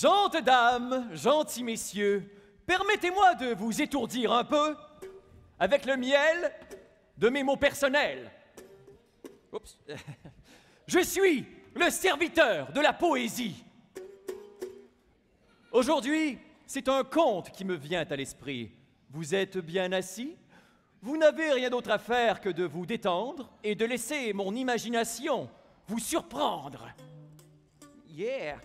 Gentes dames, gentils messieurs, permettez-moi de vous étourdir un peu avec le miel de mes mots personnels. Oups. Je suis le serviteur de la poésie. Aujourd'hui, c'est un conte qui me vient à l'esprit. Vous êtes bien assis? Vous n'avez rien d'autre à faire que de vous détendre et de laisser mon imagination vous surprendre. Yeah.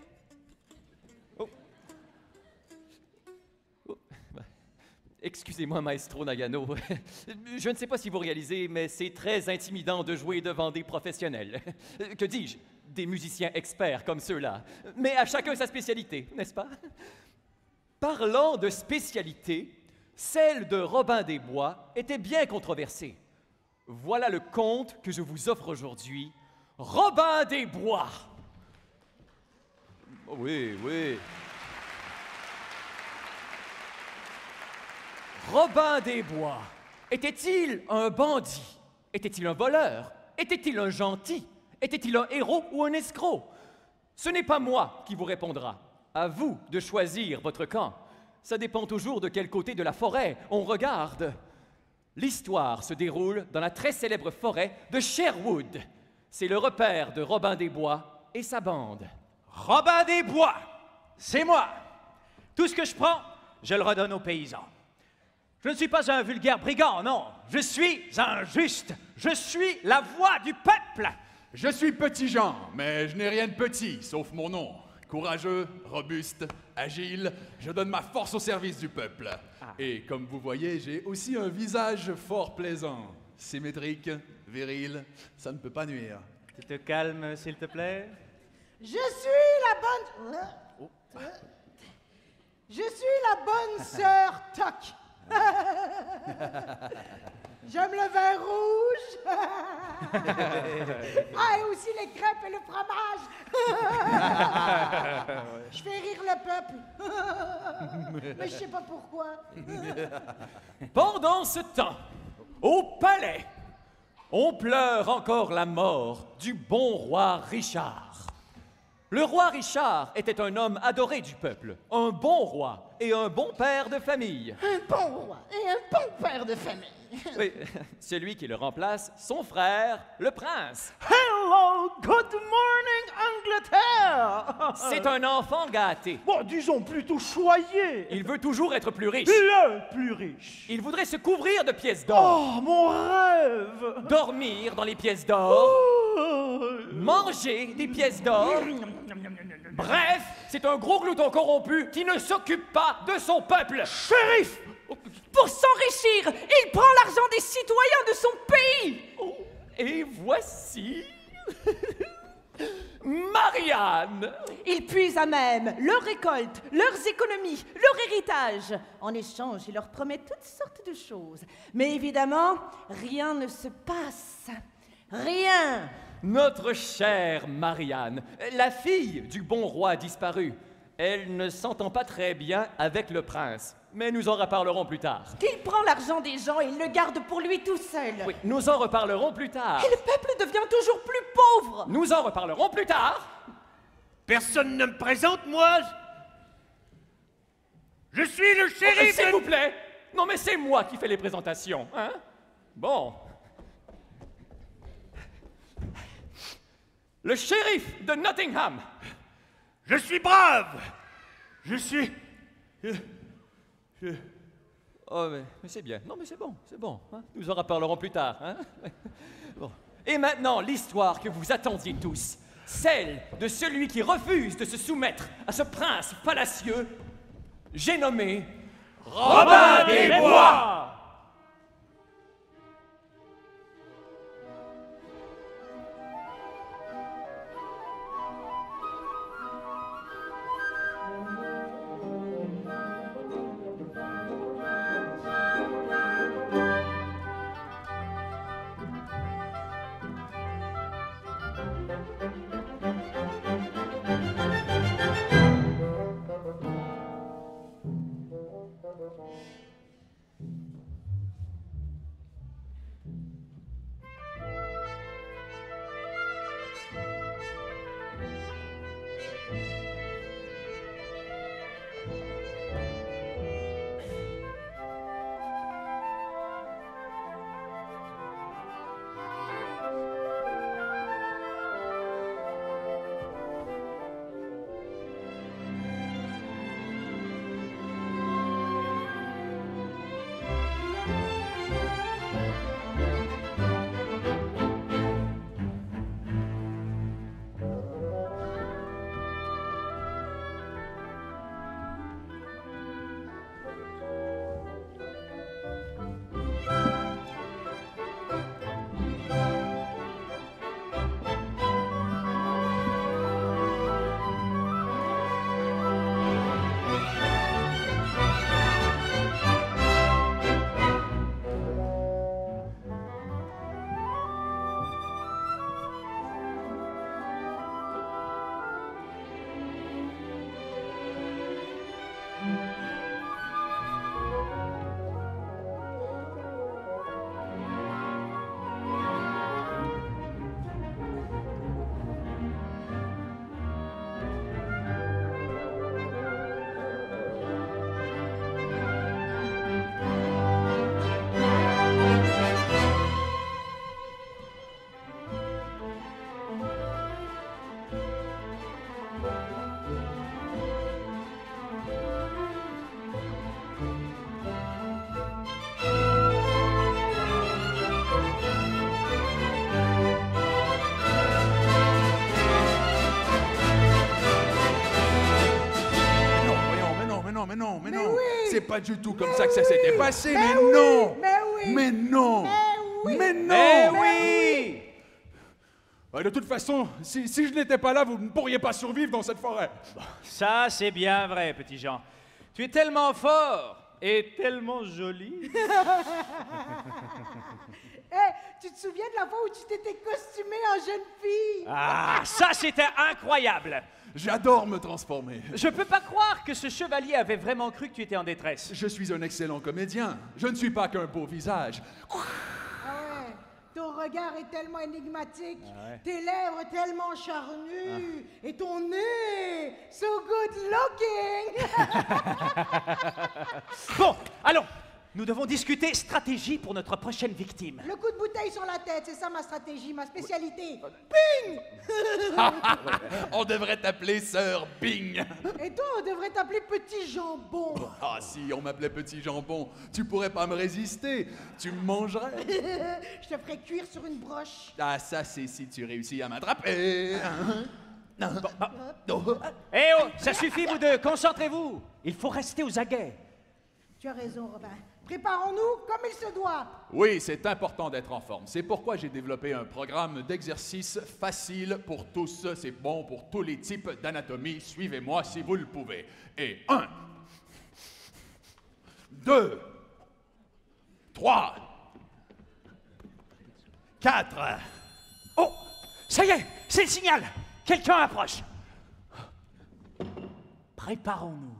Excusez-moi, maestro Nagano. Je ne sais pas si vous réalisez, mais c'est très intimidant de jouer devant des professionnels. Que dis-je? Des musiciens experts comme ceux-là. Mais à chacun sa spécialité, n'est-ce pas? Parlant de spécialité, celle de Robin des Bois était bien controversée. Voilà le conte que je vous offre aujourd'hui. Robin des Bois. Oui, oui. Robin des Bois était-il un bandit? Était-il un voleur? Était-il un gentil? Était-il un héros ou un escroc? Ce n'est pas moi qui vous répondra. À vous de choisir votre camp. Ça dépend toujours de quel côté de la forêt on regarde. L'histoire se déroule dans la très célèbre forêt de Sherwood. C'est le repère de Robin des Bois et sa bande. Robin des Bois, c'est moi. Tout ce que je prends, je le redonne aux paysans. Je ne suis pas un vulgaire brigand, non. Je suis un juste. Je suis la voix du peuple. Je suis petit Jean, mais je n'ai rien de petit, sauf mon nom. Courageux, robuste, agile, je donne ma force au service du peuple. Et comme vous voyez, j'ai aussi un visage fort plaisant, symétrique, viril, ça ne peut pas nuire. Tu te calmes, s'il te plaît. Je suis la bonne. Je suis la bonne sœur Toc. J'aime le vin rouge. ah, et aussi les crêpes et le fromage. je fais rire le peuple. Mais je sais pas pourquoi. Pendant ce temps, au palais, on pleure encore la mort du bon roi Richard. Le roi Richard était un homme adoré du peuple, un bon roi et un bon père de famille. Un bon roi et un bon père de famille. Oui, celui qui le remplace, son frère, le prince. Hello, good morning, Angleterre! C'est un enfant gâté. Bon, disons plutôt choyé. Il veut toujours être plus riche. Le plus riche. Il voudrait se couvrir de pièces d'or, Oh, mon rêve! dormir dans les pièces d'or, Oh. Manger des pièces d'or. Bref, c'est un gros glouton corrompu qui ne s'occupe pas de son peuple. Shérif! Pour s'enrichir, il prend l'argent des citoyens de son pays. Et voici Marianne. Il puise à même leurs récoltes, leurs économies, leur héritage. En échange, il leur promet toutes sortes de choses. Mais évidemment, rien ne se passe. Rien. Notre chère Marianne, la fille du bon roi disparu. Elle ne s'entend pas très bien avec le prince, mais nous en reparlerons plus tard. Il prend l'argent des gens et il le garde pour lui tout seul. Oui, nous en reparlerons plus tard. Et le peuple devient toujours plus pauvre. Nous en reparlerons plus tard. Personne ne me présente, moi Je suis le Euh, shérif S'il de- vous plaît. Non, mais c'est moi qui fais les présentations, hein? Bon. Le shérif de Nottingham. Je suis brave Je suis... Oh, mais, mais c'est bien. Non, mais c'est bon, c'est bon. hein. Nous en reparlerons plus tard. Hein? Bon. Et maintenant, l'histoire que vous attendiez tous. Celle de celui qui refuse de se soumettre à ce prince fallacieux. J'ai nommé Robin des Bois pas du tout comme ça que ça s'était passé, mais, oui, non mais oui. Mais non Mais oui. Mais non Eh oui Ouais, De toute façon, si, si je n'étais pas là, vous ne pourriez pas survivre dans cette forêt. Ça, c'est bien vrai, petit Jean. Tu es tellement fort et tellement joli. Eh, tu te souviens de la fois où tu t'étais costumée en jeune fille? Ah, ça, c'était incroyable. J'adore me transformer. Je peux pas croire que ce chevalier avait vraiment cru que tu étais en détresse. Je suis un excellent comédien. Je ne suis pas qu'un beau visage. Ah ouais, ton regard est tellement énigmatique, Ah ouais. tes lèvres tellement charnues, et ton nez, so good looking! Bon, allons. Nous devons discuter stratégie pour notre prochaine victime. Le coup de bouteille sur la tête, c'est ça ma stratégie, ma spécialité. On devrait t'appeler Sœur Bing. Et toi, on devrait t'appeler Petit Jambon. Ah si, on m'appelait Petit Jambon. Tu pourrais pas me résister. Tu me mangerais. Je te ferai cuire sur une broche. Ah ça, c'est si tu réussis à m'attraper. Oh. Eh oh, ça suffit, vous deux, concentrez-vous. Il faut rester aux aguets. Tu as raison, Robin. Préparons-nous comme il se doit. Oui, c'est important d'être en forme. C'est pourquoi j'ai développé un programme d'exercice facile pour tous. C'est bon pour tous les types d'anatomie. Suivez-moi si vous le pouvez. Et un, deux, trois, quatre. Oh, ça y est, c'est le signal. Quelqu'un approche. Préparons-nous.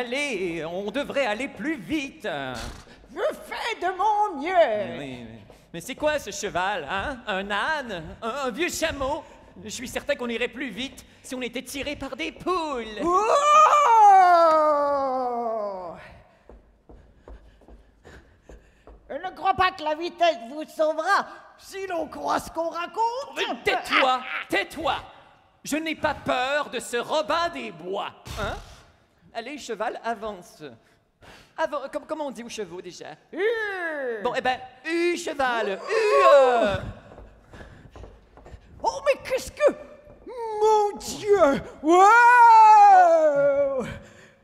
Allez, on devrait aller plus vite. Je fais de mon mieux. Oui, mais- mais c'est quoi ce cheval, hein? Un âne? Un, un vieux chameau? Je suis certain qu'on irait plus vite si on était tiré par des poules. Oh Je ne crois pas que la vitesse vous sauvera si l'on croit ce qu'on raconte. Tais-toi, tais-toi. Je n'ai pas peur de ce Robin des Bois, hein? Allez, cheval, avance. Avant, comme, comment on dit aux chevaux déjà? Euh. Bon, eh ben, U, cheval, U! euh. Oh, mais qu'est-ce que... Mon Dieu Wow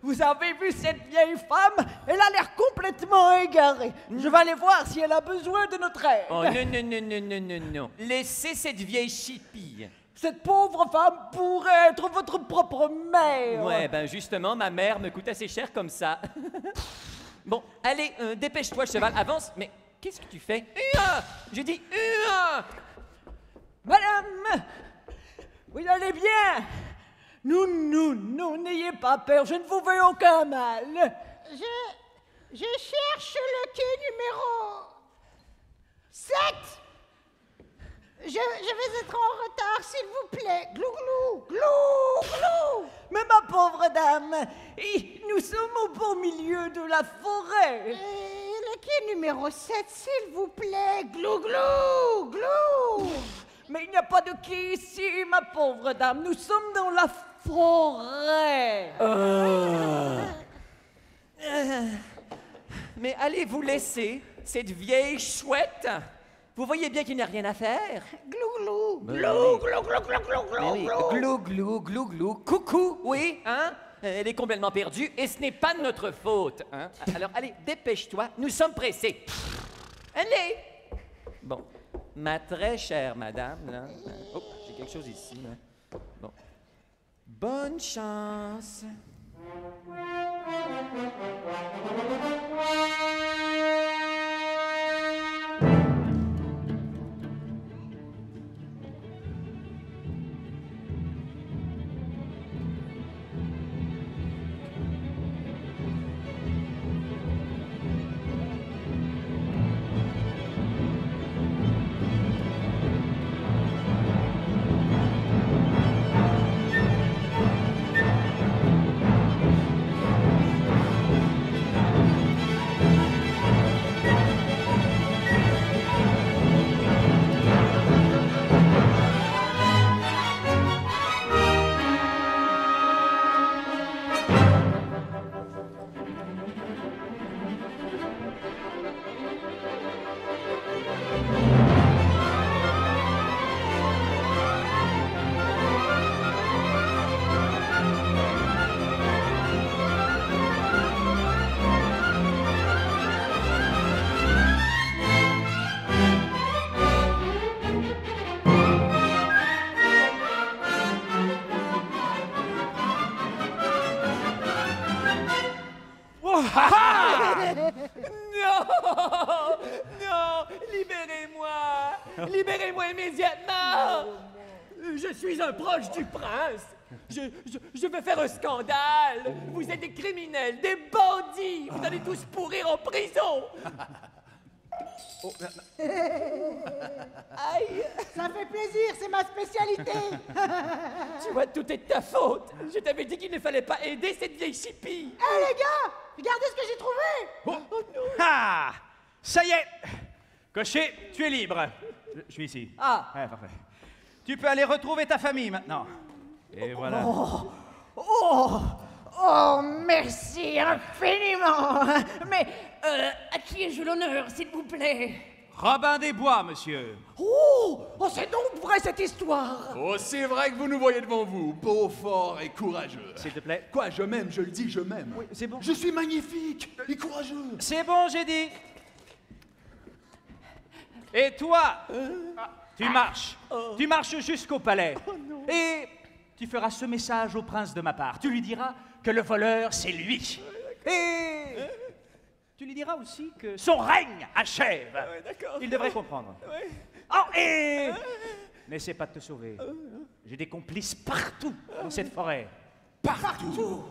Vous avez vu cette vieille femme? Elle a l'air complètement égarée. Je vais aller voir si elle a besoin de notre aide. Oh, non, non, non, non, non, non, non. Laissez cette vieille chipie. Cette pauvre femme pourrait être votre propre mère. Ouais, ben justement, ma mère me coûte assez cher comme ça. bon, allez, euh, dépêche-toi, cheval, avance. Mais qu'est-ce que tu fais? Hua! Dit Hua! Madame, vous allez bien? Non, non, non, n'ayez pas peur, je ne vous veux aucun mal. Je, je cherche le quai numéro 7. Je, je vais être en retard, s'il vous plaît. Glou, glou, glou, glou. Mais ma pauvre dame, nous sommes au beau milieu de la forêt. Et le quai numéro 7, s'il vous plaît. Glou, glou, glou. Mais il n'y a pas de quai ici, ma pauvre dame, nous sommes dans la forêt. Mais allez vous laisser, cette vieille chouette. Vous voyez bien qu'il n'y a rien à faire. Glou, glou, glou, glou, glou, glou, glou, glou, glou. glou, glou, glou, glou. Coucou, oui, hein? Elle est complètement perdue et ce n'est pas de notre faute. Hein? Alors, allez, dépêche-toi, nous sommes pressés. Allez! Bon, ma très chère madame, là. Oh, j'ai quelque chose ici, là. Bon. Bonne chance. Immédiatement! Je suis un proche du prince! Je, je, je veux faire un scandale! Vous êtes des criminels, des bandits! Vous allez tous pourrir en prison! Aïe! Ça fait plaisir, c'est ma spécialité. Tu vois, tout est de ta faute! Je t'avais dit qu'il ne fallait pas aider cette vieille chipie! Hé les gars, regardez ce que j'ai trouvé. Ah Ça y est Cocher, tu es libre. Je, je suis ici. Ah. Ouais, parfait. Tu peux aller retrouver ta famille maintenant. Et voilà. Oh, Oh, merci infiniment. mais euh, à qui ai-je l'honneur, s'il vous plaît? Robin des Bois, monsieur. Oh, oh c'est donc vrai cette histoire. Oh, c'est vrai que vous nous voyez devant vous, beau, fort et courageux. S'il te plaît. Quoi, je m'aime, je le dis, je m'aime. Oui, c'est bon. Je suis magnifique et courageux. C'est bon, j'ai dit. Et toi, euh. ah, tu marches. Oh. Tu marches jusqu'au palais. Oh, et tu feras ce message au prince de ma part. Tu lui diras que le voleur, c'est lui. Euh, et tu lui diras aussi que son règne achève. Ah Il devrait comprendre. Oh, et... Ah. N'essaie pas de te sauver. Oh, J'ai des complices partout dans cette forêt. Partout.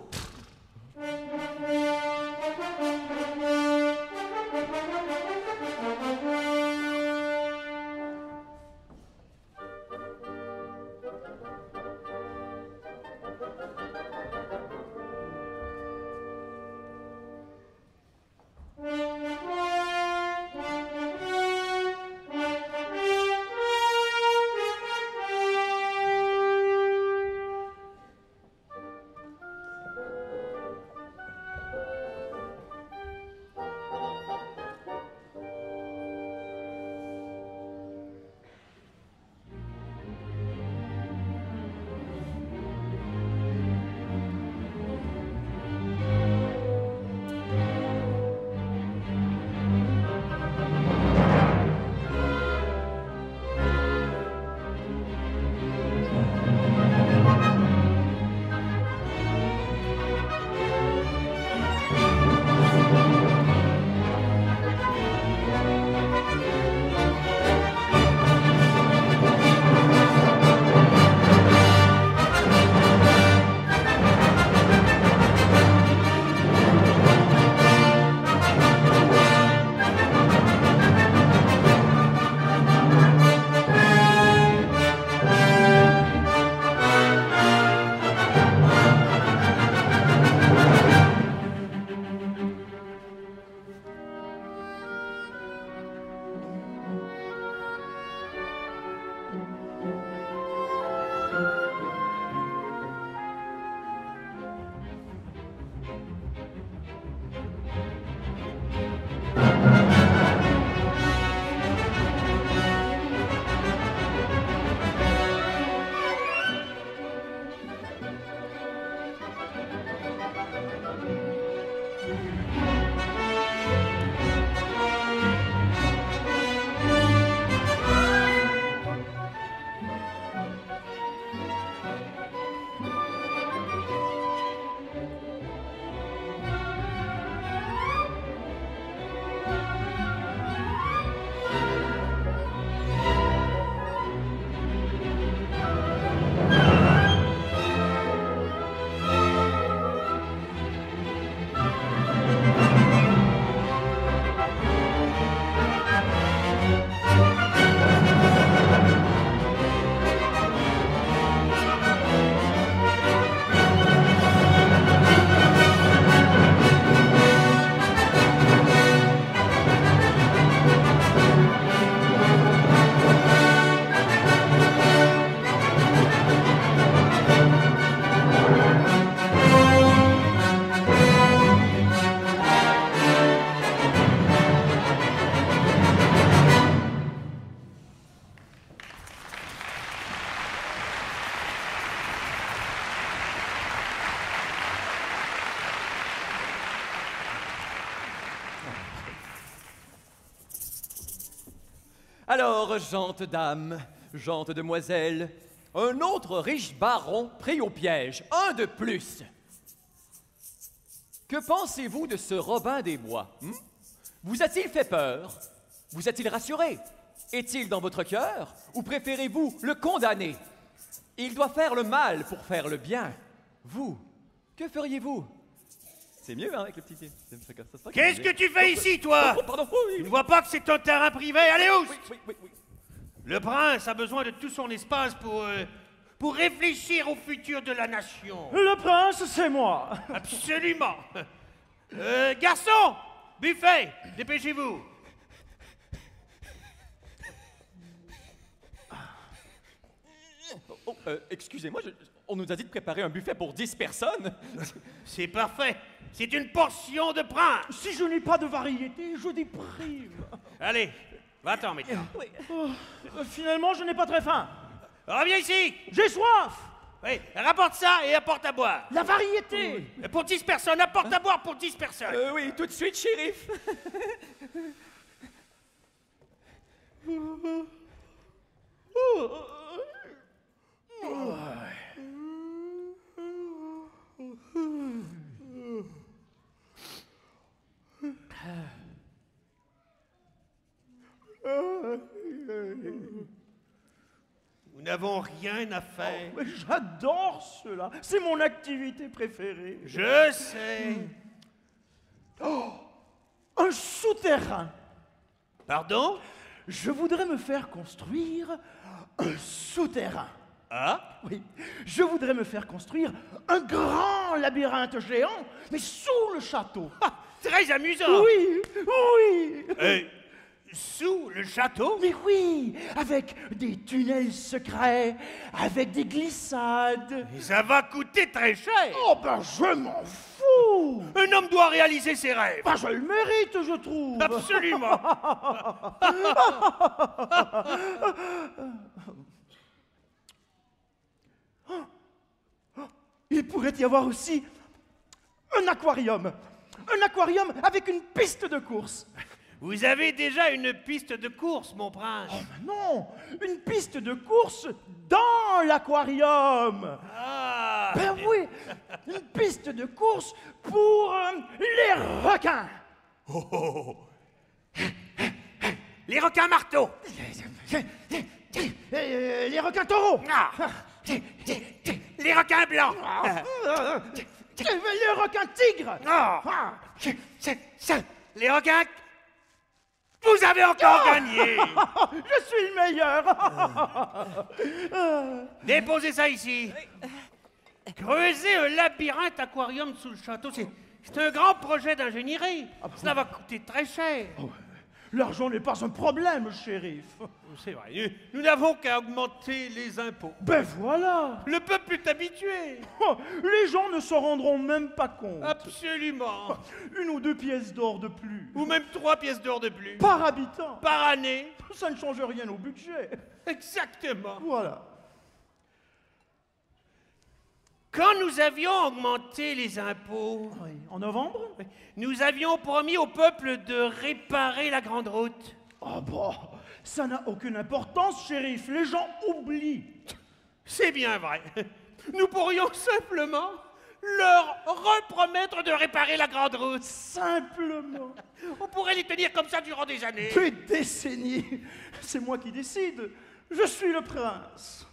Alors, gentes dames, gentes demoiselles, un autre riche baron pris au piège, un de plus. Que pensez-vous de ce Robin des Bois hmm? Vous a-t-il fait peur? Vous a-t-il rassuré? Est-il dans votre cœur Ou préférez-vous le condamner? Il doit faire le mal pour faire le bien. Vous, que feriez-vous? C'est mieux hein, avec le petit pied. Qu'est-ce que tu fais ici, toi? Oh, pardon, oui, Tu oui, ne vois pas que c'est un terrain privé? Allez, où oui, oui, oui, oui. Le prince a besoin de tout son espace pour, euh, pour réfléchir au futur de la nation. Le prince, c'est moi. Absolument. Euh, garçon, buffet, dépêchez-vous. Oh, euh, excusez-moi, je- on nous a dit de préparer un buffet pour 10 personnes. C'est parfait. C'est une portion de prince. Si je n'ai pas de variété, je déprime. Allez, va-t'en maintenant. Euh, Finalement, je n'ai pas très faim. Reviens ici. J'ai soif. Oui, rapporte ça et apporte à boire. La variété. Pour 10 personnes, apporte à boire pour 10 personnes. Euh, oui, tout de suite, shérif. Nous n'avons rien à faire. Mais J'adore cela. C'est mon activité préférée. Je sais. Un souterrain. Pardon? Je voudrais me faire construire un souterrain. Ah? Oui, je voudrais me faire construire un grand labyrinthe géant, mais sous le château. Ah, Très amusant. Oui, oui. Euh, sous le château Mais oui, avec des tunnels secrets, avec des glissades. Et ça va coûter très cher. Oh ben je m'en fous Un homme doit réaliser ses rêves. Ben je le mérite, je trouve Absolument. Il pourrait y avoir aussi un aquarium. Un aquarium avec une piste de course. Vous avez déjà une piste de course, mon prince. Oh ben non Une piste de course dans l'aquarium Ah Ben oui Une piste de course pour euh, les requins Les requins marteaux. Euh, Les requins taureaux Ah. Les requins blancs. Euh, Les requins tigres Ah. Les requins. Vous avez encore gagné. Je suis le meilleur Déposez ça ici. Creuser un labyrinthe aquarium sous le château, c'est c'est un grand projet d'ingénierie. Cela va coûter très cher. L'argent n'est pas un problème, shérif. C'est vrai. Nous- n'avons qu'à augmenter les impôts. Ben voilà Le peuple est habitué. Oh, Les gens ne s'en rendront même pas compte. Absolument. Une ou deux pièces d'or de plus. Ou même trois pièces d'or de plus. Par habitant. Par année. Ça ne change rien au budget. Exactement. Voilà. Quand nous avions augmenté les impôts, Oui, En novembre nous avions promis au peuple de réparer la grande route. Ah bah, ça n'a aucune importance, shérif. Les gens oublient. C'est bien vrai. Nous pourrions simplement leur repromettre de réparer la grande route. Simplement. On pourrait les tenir comme ça durant des années. Des décennies. C'est moi qui décide. Je suis le prince.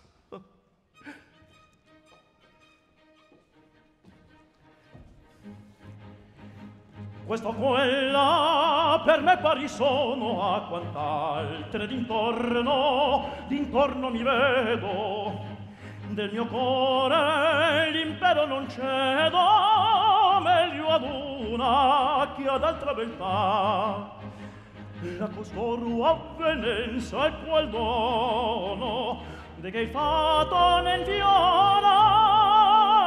questo quella per me pari sono a quant'altre d'intorno d'intorno mi vedo. Del mio cuore l'impero non cedo meglio ad una che ad altra beltà. La costoro avvenenza e qual dono de che il fato ne infiora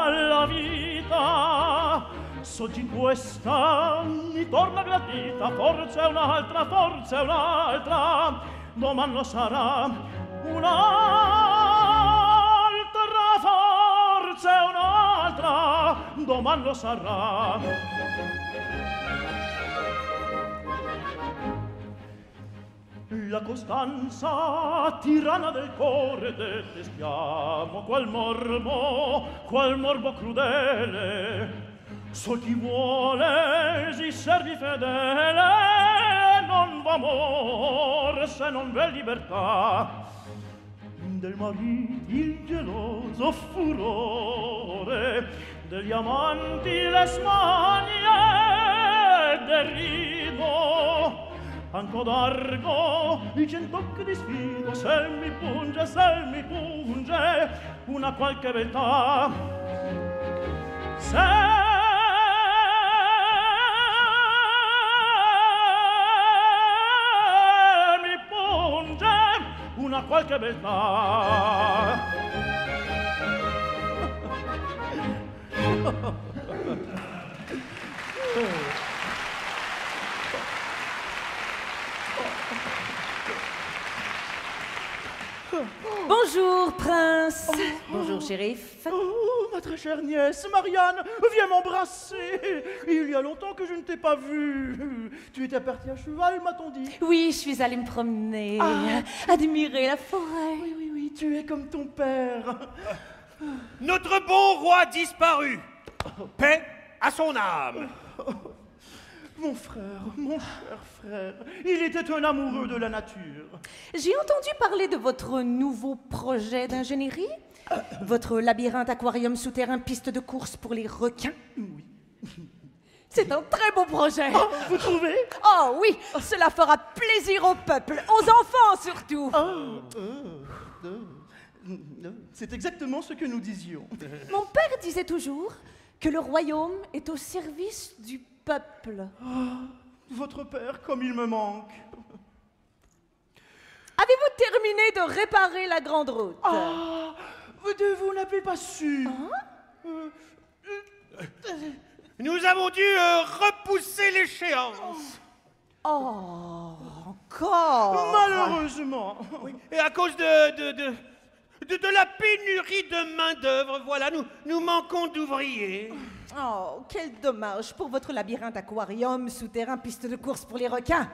la vita. Oggi in questa mi torna gradita, forza è un'altra, forza è un'altra, domani sarà un'altra, forza è un'altra, domani sarà. La costanza tirana del cuore detestiamo, qual morbo, qual morbo crudele, so chi vuole si servi fedele non v'amor se non v'è libertà. Del marito il geloso furore degli amanti le smanie derido anco d'argo i centocchi di sfido se mi punge, se mi punge una qualche beltà se qualche beltà. Bonjour, prince. Bonjour, shérif. Oh, ma très chère nièce, Marianne, viens m'embrasser. Il y a longtemps que je ne t'ai pas vue. Tu étais partie à cheval, m'a-t-on dit Oui, je suis allée me promener, Ah. admirer la forêt. Oui, oui, oui, tu es comme ton père. Notre bon roi disparu. Paix à son âme. Mon frère, mon cher frère, il était un amoureux de la nature. J'ai entendu parler de votre nouveau projet d'ingénierie. Votre labyrinthe aquarium souterrain piste de course pour les requins. Oui. C'est un très beau projet. Vous trouvez? Oh oui, cela fera plaisir au peuple, aux enfants surtout. Oh. C'est exactement ce que nous disions. Mon père disait toujours que le royaume est au service du peuple. Votre père, comme il me manque. Avez-vous terminé de réparer la grande route? Ah, vous, deux, vous n'avez pas su. Euh, Nous avons dû euh, repousser l'échéance. Oh, encore Malheureusement. Et à cause de, de, de, de, de la pénurie de main-d'œuvre, voilà, nous, nous manquons d'ouvriers. Oh, quel dommage pour votre labyrinthe aquarium souterrain piste de course pour les requins.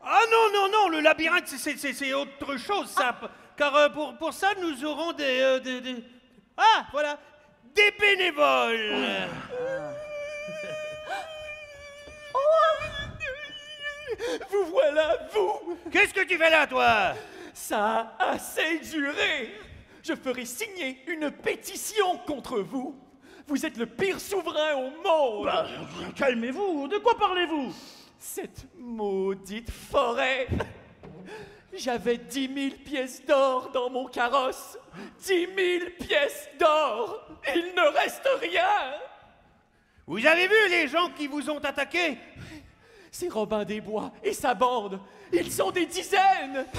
Ah non, non, non, le labyrinthe, c'est- autre chose, ça. p- Car euh, pour, pour ça, nous aurons des, euh, des- des- Ah, voilà, des bénévoles. Vous voilà, vous. Qu'est-ce que tu fais là, toi? Ça a assez duré. Je ferai signer une pétition contre vous. Vous êtes le pire souverain au monde. Bah, Calmez-vous, de quoi parlez-vous? Cette maudite forêt J'avais dix mille pièces d'or dans mon carrosse. Dix mille pièces d'or. Il ne reste rien. Vous avez vu les gens qui vous ont attaqué? C'est Robin des Bois et sa bande. Ils sont des dizaines.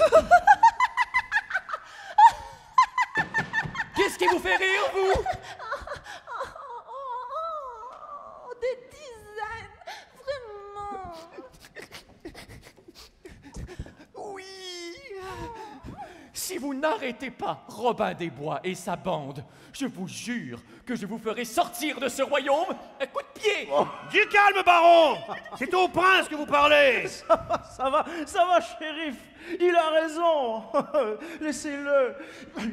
Qu'est-ce qui vous fait rire, vous Oh, des dizaines, vraiment. Oui Si vous n'arrêtez pas Robin des Bois et sa bande, Je vous jure que je vous ferai sortir de ce royaume à coup de pied. Du calme, baron. C'est au prince que vous parlez. Ça va, ça va, ça va, shérif. Il a raison. Laissez-le.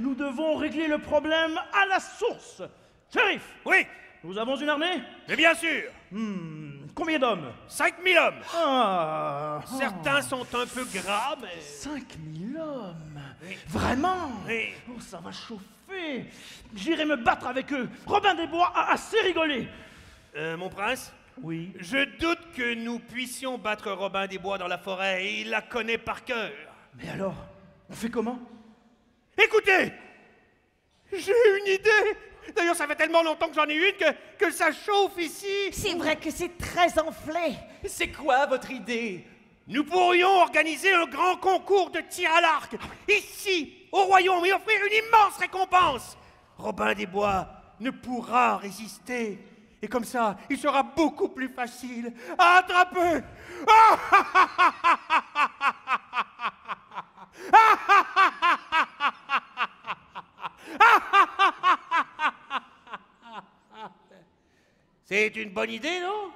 Nous devons régler le problème à la source. Shérif, Oui, nous avons une armée? Mais bien sûr. Hmm, Combien d'hommes? 5000 hommes. Ah, Certains sont un peu gras, mais... 5000 hommes Vraiment Oui. Oh, ça va chauffer. J'irai me battre avec eux. Robin des Bois a assez rigolé. Euh, mon prince Oui. Je doute que nous puissions battre Robin des Bois dans la forêt, et il la connaît par cœur. Mais alors, on fait comment? Écoutez J'ai une idée D'ailleurs, ça fait tellement longtemps que j'en ai une que, que ça chauffe ici C'est vrai que c'est très enflé. C'est quoi votre idée? Nous pourrions organiser un grand concours de tir à l'arc, ici, au royaume, et offrir une immense récompense. Robin des Bois ne pourra résister. Et comme ça, il sera beaucoup plus facile à attraper. C'est une bonne idée, non?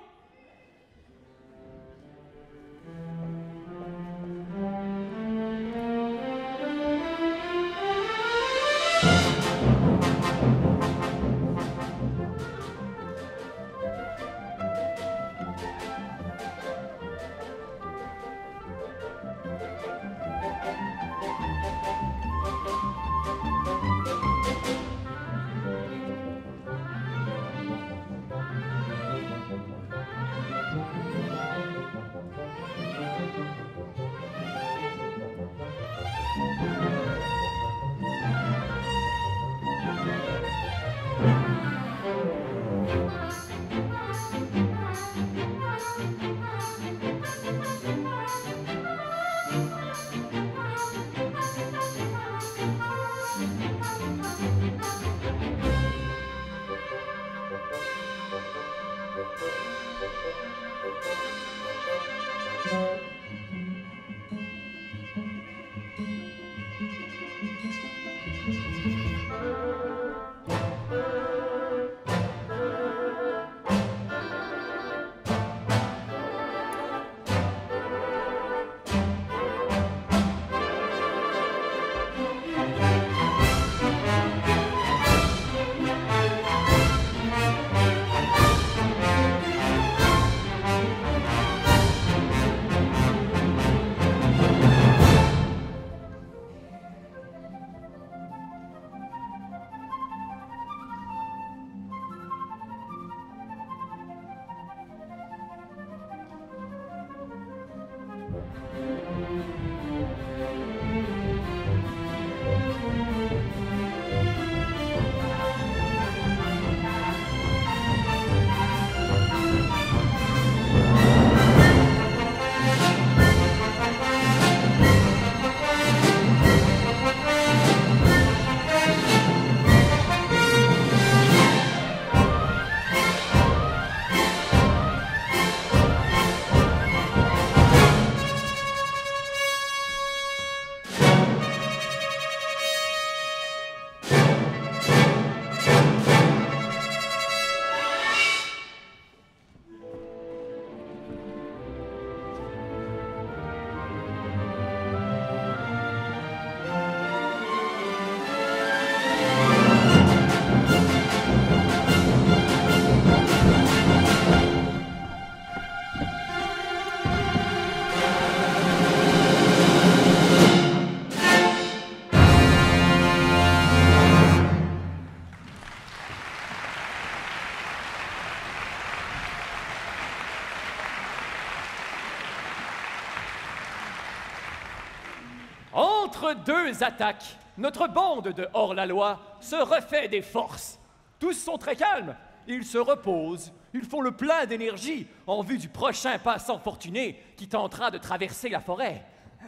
Entre deux attaques, notre bande de hors-la-loi se refait des forces. Tous sont très calmes. Ils se reposent. Ils font le plein d'énergie en vue du prochain passant fortuné qui tentera de traverser la forêt.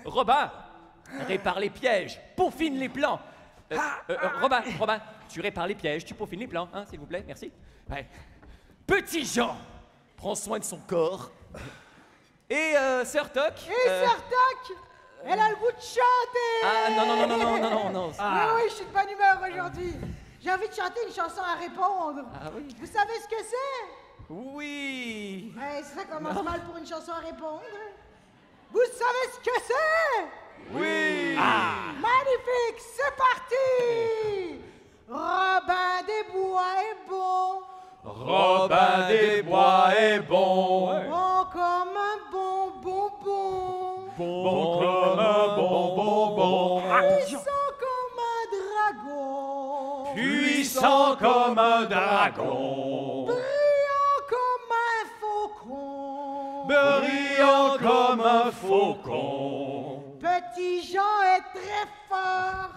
Robin, répare les pièges, peaufine les plans. Euh, euh, euh, Robin, Robin, tu répares les pièges, tu peaufines les plans, hein, s'il vous plaît, merci. Ouais. Petit Jean, prends soin de son corps. Et euh, Sir Toc. Et euh, Sartak Elle a le goût de chanter Ah non, non, non, non, non, non, non, non. Oui, oui, je suis de bonne humeur aujourd'hui. J'ai envie de chanter une chanson à répondre. Ah oui? Vous savez ce que c'est? Oui! Hey, ça commence mal pour une chanson à répondre. Vous savez ce que c'est? Oui! Magnifique, c'est parti! Robin des Bois est bon, Robin des Bois est bon! bon Bon comme un bon bonbon! puissant comme un dragon, Puissant comme un dragon, brillant comme un faucon. brillant comme un faucon. Petit Jean est très fort,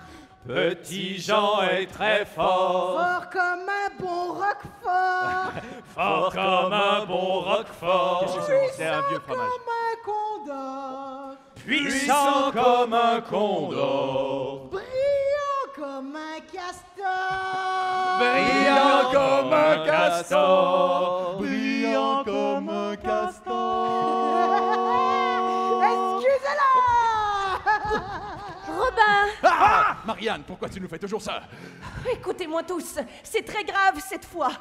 Petit Jean est très fort, fort comme un bon roquefort, fort comme un bon roquefort. C'est un vieux comme fromage. un condor, Puissant comme un condor, brillant comme un castor. brillant comme un castor, Brillant comme un Excusez-la Robin, Ah Marianne, pourquoi tu nous fais toujours ça? Écoutez-moi tous, c'est très grave cette fois.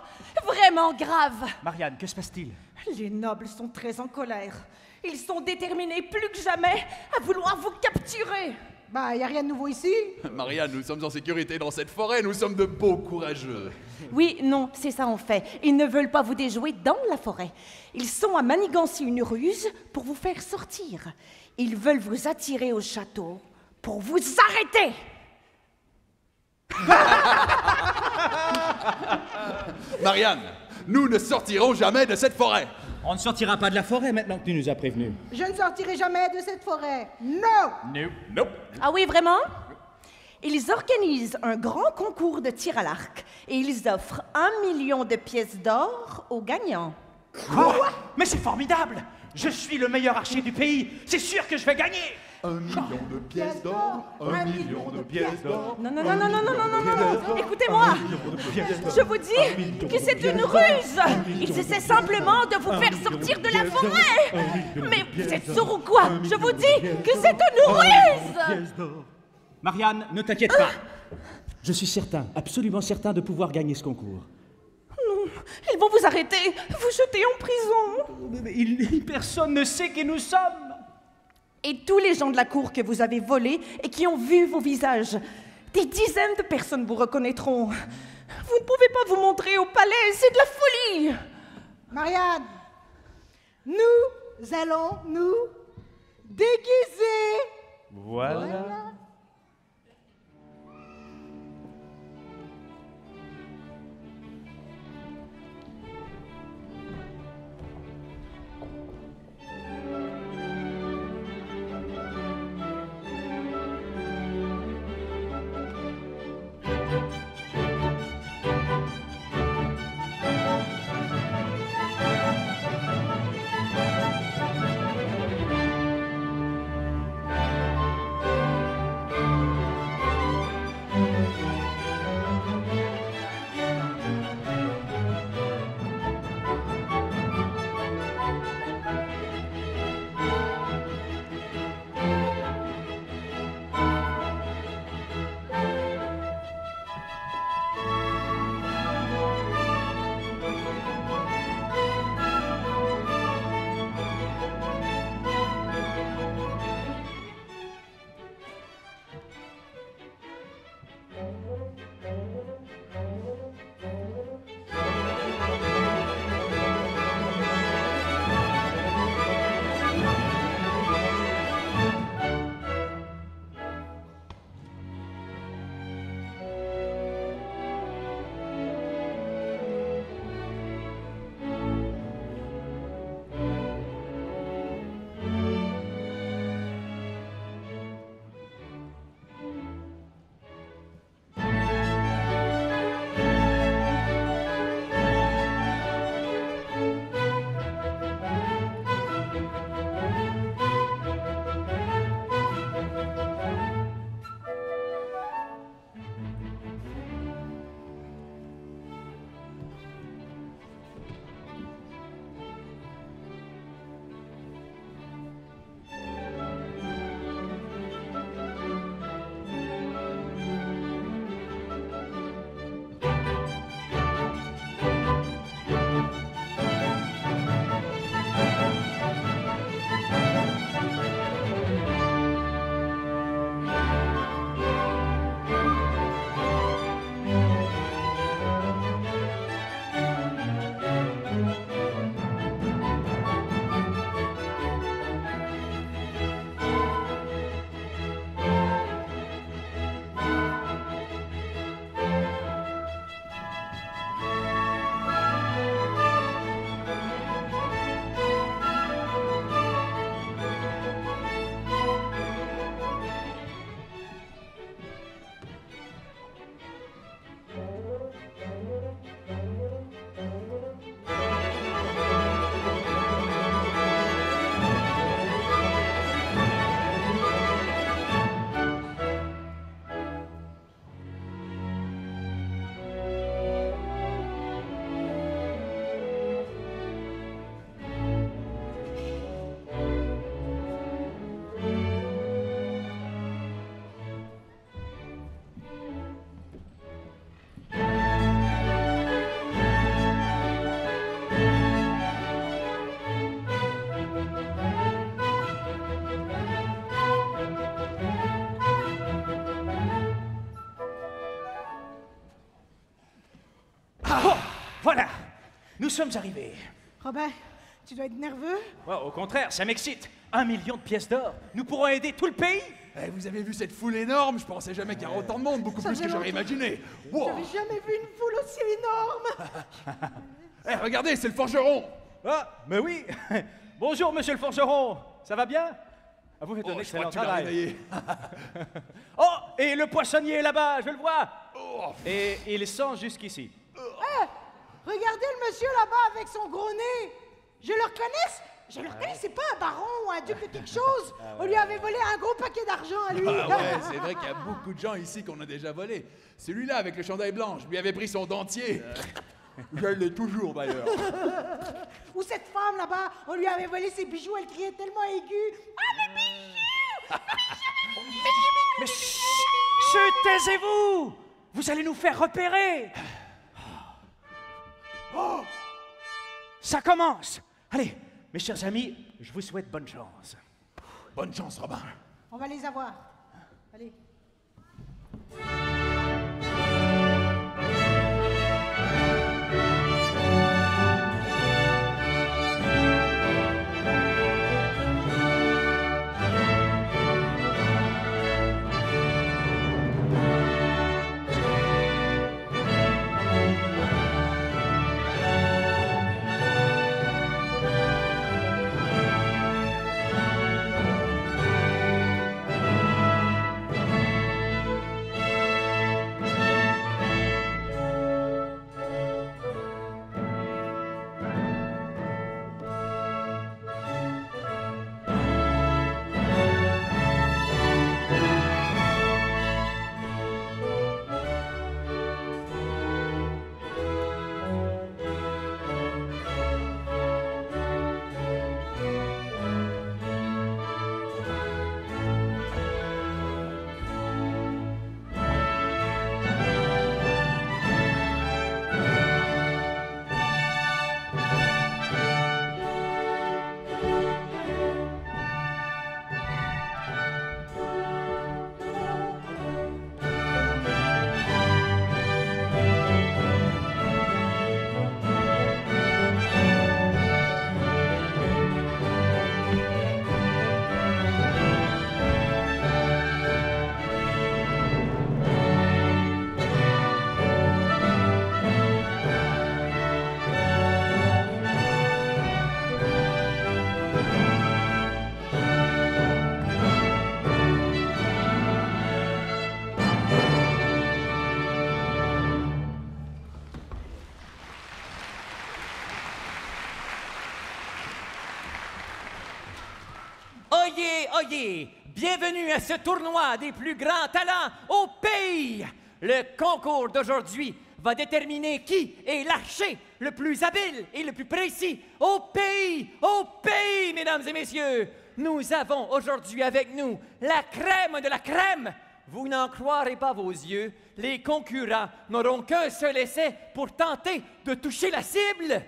Vraiment grave. Marianne, que se passe-t-il? Les nobles sont très en colère. Ils sont déterminés plus que jamais à vouloir vous capturer. Bah, y a rien de nouveau ici? Marianne, nous sommes en sécurité dans cette forêt, nous sommes de beaux courageux. Oui, non, c'est ça en fait. Ils ne veulent pas vous déjouer dans la forêt. Ils sont à manigancer une ruse pour vous faire sortir. Ils veulent vous attirer au château pour vous arrêter. Marianne, nous ne sortirons jamais de cette forêt. On ne sortira pas de la forêt maintenant que tu nous as prévenus. Je ne sortirai jamais de cette forêt. Non Nope. Ah oui, vraiment? Ils organisent un grand concours de tir à l'arc et ils offrent un million de pièces d'or aux gagnants. Quoi? Mais c'est formidable Je suis le meilleur archer du pays C'est sûr que je vais gagner un million de pièces d'or, un million de pièces d'or. Non, non, non, non, non, non, non, non, non. écoutez-moi. Je vous dis que c'est une ruse. Ils essaient simplement de vous faire sortir de la forêt. Mais vous êtes sourd ou quoi Je vous dis que c'est une ruse. Marianne, ne t'inquiète pas. Je suis certain, absolument certain de pouvoir gagner ce concours. Ils vont vous arrêter, vous jeter en prison. Personne ne sait qui nous sommes. Et tous les gens de la cour que vous avez volés et qui ont vu vos visages, des dizaines de personnes vous reconnaîtront. Vous ne pouvez pas vous montrer au palais, c'est de la folie. Marianne, nous allons nous déguiser. Voilà. Sommes arrivés. Robin, tu dois être nerveux. Ouais, au contraire, ça m'excite. Un million de pièces d'or. Nous pourrons aider tout le pays. Eh, vous avez vu cette foule énorme? Je pensais jamais qu'il y aurait autant de monde, beaucoup Ça plus que j'aurais imaginé. Wow. J'avais jamais vu une foule aussi énorme. Eh, regardez, c'est le forgeron Ah, mais oui. Bonjour, monsieur le forgeron. Ça va bien? Ah, Vous faites un Oh, je crois excellent que tu l'as travail. Oh, et le poissonnier est là-bas, je le vois. Oh. Et il sent jusqu'ici. Regardez le monsieur là-bas avec son gros nez. Je le reconnais. Je le reconnais, c'est pas un baron ou un duc de quelque chose. On lui avait volé un gros paquet d'argent à lui. Ah ouais, c'est vrai qu'il y a beaucoup de gens ici qu'on a déjà volé. Celui-là avec le chandail blanc, je lui avais pris son dentier. Je l'ai toujours d'ailleurs. Ou cette femme là-bas, on lui avait volé ses bijoux, elle criait tellement aiguë. Ah, mes bijoux Mais chut, chut, taisez-vous Vous allez nous faire repérer Oh Ça commence Allez, mes chers amis, je vous souhaite bonne chance. Bonne chance, Robin. On va les avoir. Allez. Bienvenue à ce tournoi des plus grands talents au pays. Le concours d'aujourd'hui va déterminer qui est l'archer le plus habile et le plus précis au pays, au pays, mesdames et messieurs. Nous avons aujourd'hui avec nous la crème de la crème. Vous n'en croirez pas vos yeux, les concurrents n'auront qu'un seul essai pour tenter de toucher la cible.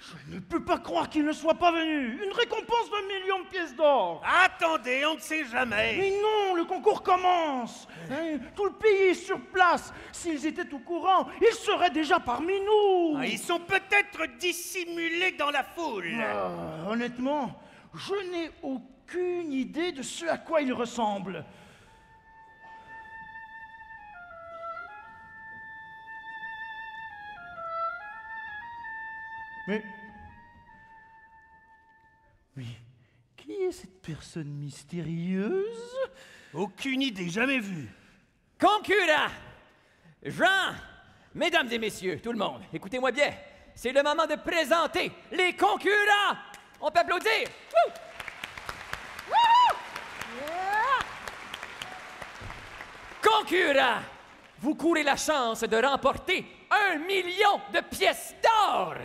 Je ne peux pas croire qu'il ne soit pas venu. Une récompense d'un million de pièces d'or. Attendez, on ne sait jamais. Mais non, le concours commence. Hein, tout le pays est sur place. S'ils étaient au courant, ils seraient déjà parmi nous. Ah, ils sont peut-être dissimulés dans la foule. Ah, honnêtement, je n'ai aucune idée de ce à quoi ils ressemblent. Mais... Mais qui est cette personne mystérieuse? Aucune idée, jamais vue. Concurrents, Jean, mesdames et messieurs, tout le monde, écoutez-moi bien. C'est le moment de présenter les concurrents. On peut applaudir. Wouh! Concurrents, vous courez la chance de remporter un million de pièces d'or.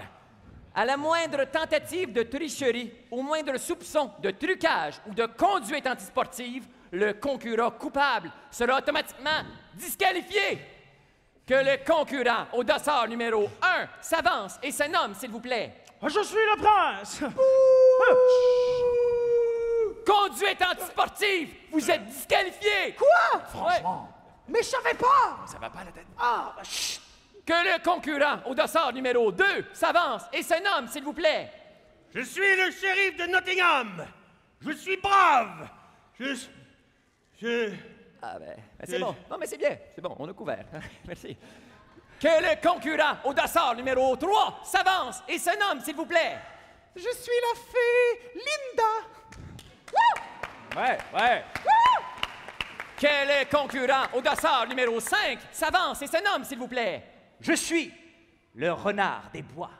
À la moindre tentative de tricherie, au moindre soupçon de trucage ou de conduite antisportive, le concurrent coupable sera automatiquement disqualifié. Que le concurrent au dossard numéro 1 s'avance et se nomme, s'il vous plaît. Ah, Je suis le prince! Conduite antisportive, vous êtes disqualifié. Quoi? Franchement, Mais je savais pas! Ça va pas la tête. Ah, bah, chut Que le concurrent au dossard numéro 2 s'avance et se nomme, s'il vous plaît. Je suis le shérif de Nottingham. Je suis brave. Je. Je. Ah ben, ben, c'est bon. Non, mais c'est bien. C'est bon, on a couvert. Merci. Que le concurrent au dossard numéro 3 s'avance et se nomme, s'il vous plaît. Je suis la fée Linda. Ouais, ouais. Que le concurrent au dossard numéro 5 s'avance et se nomme, s'il vous plaît. Je suis le renard des bois.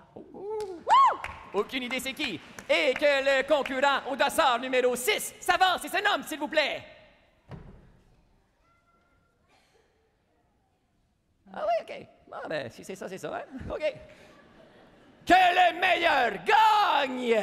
Aucune idée c'est qui. Et que le concurrent au dossard numéro 6 s'avance et se nomme, s'il vous plaît. Ah oui, OK. Ah ben, si c'est ça, c'est ça, hein? OK. Que le meilleur gagne!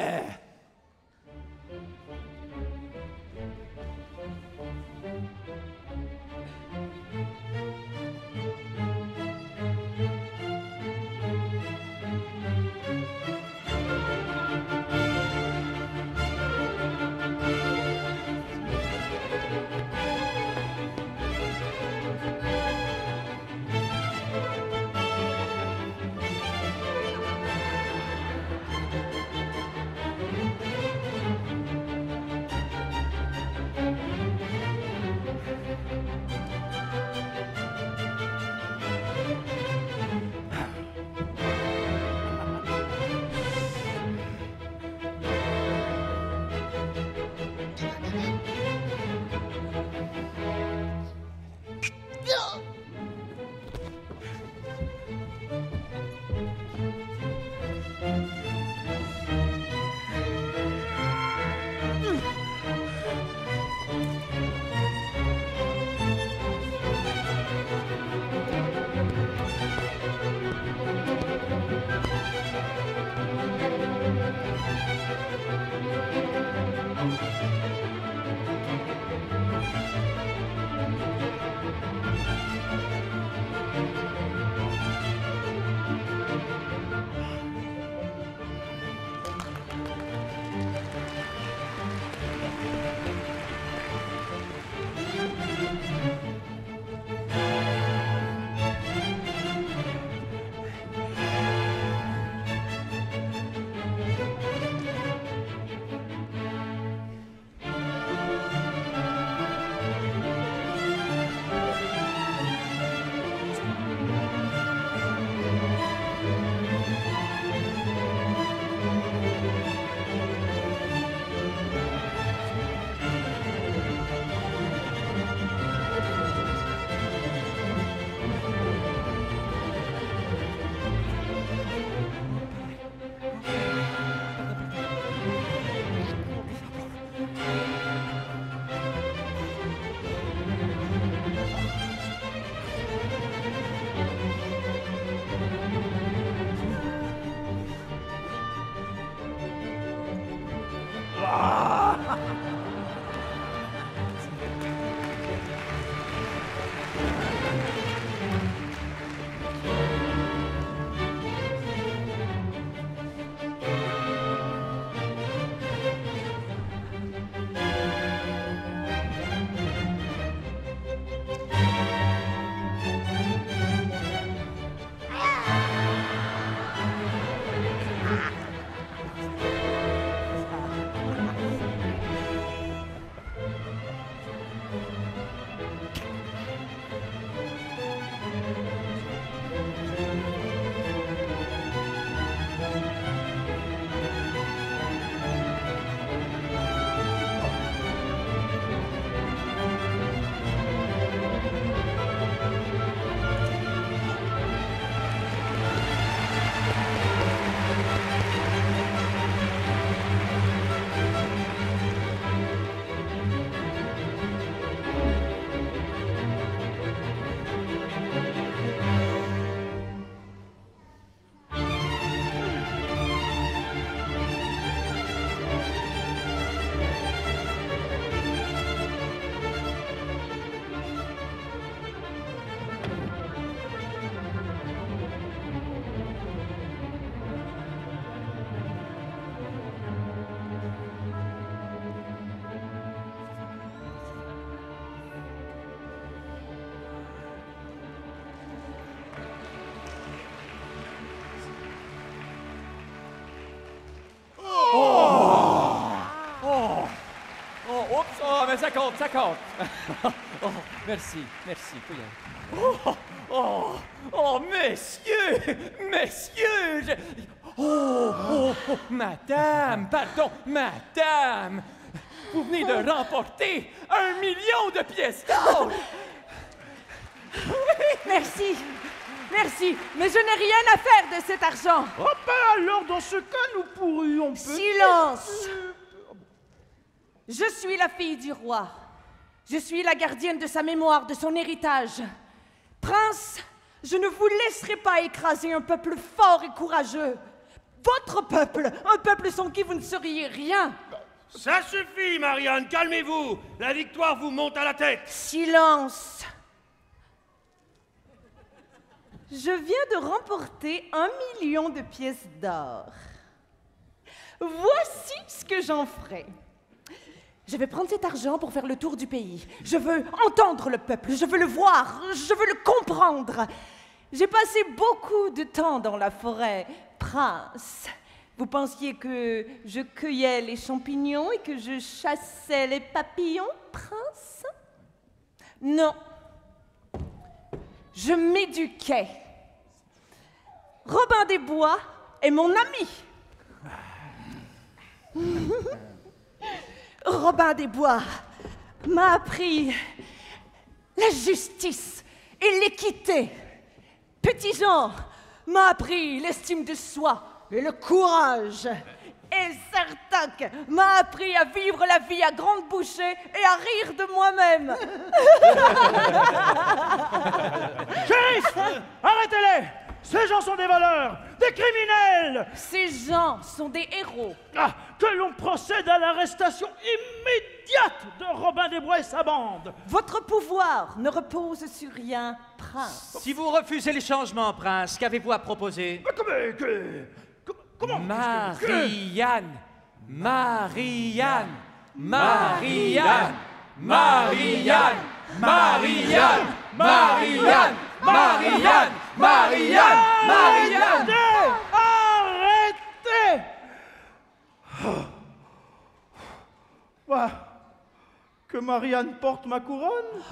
Ça compte, ça compte. oh, merci, merci. Oh, oh, oh, messieurs, messieurs. je- Oh, oh, oh, madame, pardon, madame. Vous venez de remporter un million de pièces d'or. Merci. Merci. Mais je n'ai rien à faire de cet argent. Oh ben alors, dans ce cas, nous pourrions Silence. Je suis la fille du roi. Je suis la gardienne de sa mémoire, de son héritage. Prince, je ne vous laisserai pas écraser un peuple fort et courageux. Votre peuple, un peuple sans qui vous ne seriez rien. Ça suffit, Marianne, calmez-vous. La victoire vous monte à la tête. Silence. Je viens de remporter un million de pièces d'or. Voici ce que j'en ferai. Je vais prendre cet argent pour faire le tour du pays. Je veux entendre le peuple, je veux le voir, je veux le comprendre. J'ai passé beaucoup de temps dans la forêt, prince. Vous pensiez que je cueillais les champignons et que je chassais les papillons, prince? Non. Je m'éduquais. Robin des Bois est mon ami. Robin des Bois m'a appris la justice et l'équité. Petit Jean m'a appris l'estime de soi et le courage. Et Sartak m'a appris à vivre la vie à grande bouchée et à rire de moi-même. Shérif Arrêtez-les Ces gens sont des voleurs, des criminels. Ces gens sont des héros. Ah, Que l'on procède à l'arrestation immédiate de Robin des Bois et sa bande. Votre pouvoir ne repose sur rien, prince. Si vous refusez les changements, prince, qu'avez-vous à proposer? Mais comment que- co- Comment Marianne, Marianne, Marianne, Marianne, Marianne, Marianne, Marianne, Marianne, Marianne. Arrêtez. Arrêtez Bah, que Marianne porte ma couronne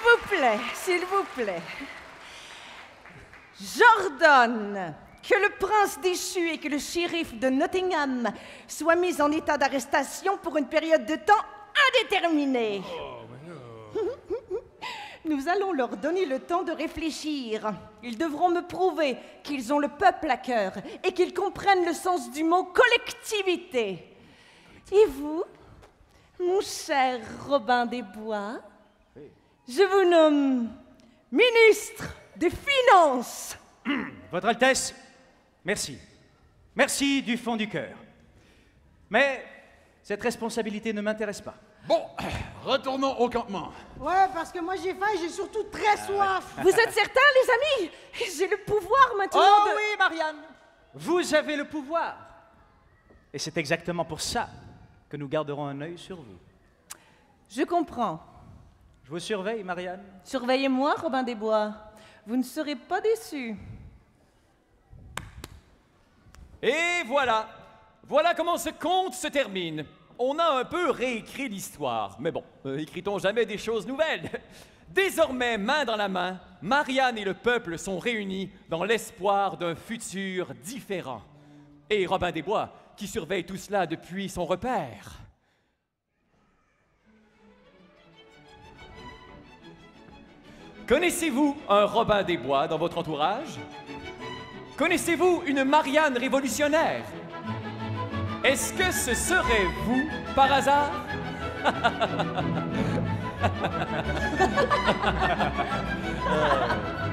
vous plaît, s'il vous plaît. J'ordonne que le prince déchu et que le shérif de Nottingham soient mis en état d'arrestation pour une période de temps indéterminée. Nous allons leur donner le temps de réfléchir. Ils devront me prouver qu'ils ont le peuple à cœur et qu'ils comprennent le sens du mot collectivité. Et vous, mon cher Robin des Bois, je vous nomme ministre des Finances. Votre Altesse, merci. Merci du fond du cœur. Mais cette responsabilité ne m'intéresse pas. Bon, retournons au campement. Ouais, parce que moi j'ai faim et j'ai surtout très soif. Vous êtes certains, les amis? J'ai le pouvoir maintenant Oh de... oui, Marianne Vous avez le pouvoir. Et c'est exactement pour ça que nous garderons un œil sur vous. Je comprends. Je vous surveille, Marianne. Surveillez-moi, Robin des Bois. Vous ne serez pas déçus. Et voilà, voilà comment ce conte se termine. On a un peu réécrit l'histoire, mais bon, euh, écrit-on jamais des choses nouvelles? Désormais, main dans la main, Marianne et le peuple sont réunis dans l'espoir d'un futur différent. Et Robin des Bois, qui surveille tout cela depuis son repère. Connaissez-vous un Robin des Bois dans votre entourage? Connaissez-vous une Marianne révolutionnaire? Est-ce que ce serait vous, par hasard?